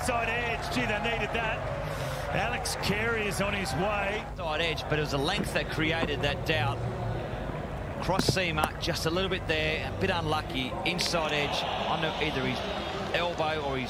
inside edge. Gee, they needed that. Alex Carey is on his way. Inside edge, but it was the length that created that doubt. Cross seamer, just a little bit there, a bit unlucky. Inside edge on either his elbow or his